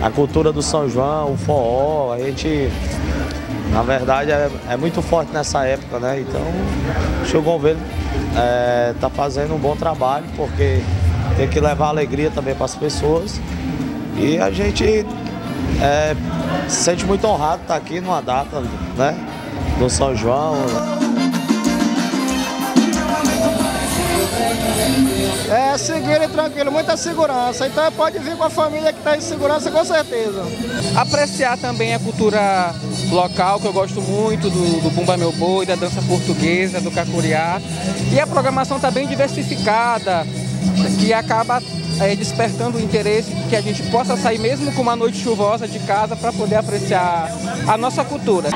É a cultura do São João, o forró, a gente, na verdade, é, é muito forte nessa época, né? Então, acho que o governo está fazendo um bom trabalho, porque tem que levar alegria também para as pessoas. E a gente é, se sente muito honrado estar aqui numa data, né? Do São João. É seguro e tranquilo, muita segurança. Então pode vir com a família que está em segurança com certeza. apreciar também a cultura local, que eu gosto muito, do, do Bumba Meu Boi, da dança portuguesa, do cacuriá. E a programação está bem diversificada, que acaba eh, despertando o interesse de que a gente possa sair mesmo com uma noite chuvosa de casa para poder apreciar a nossa cultura.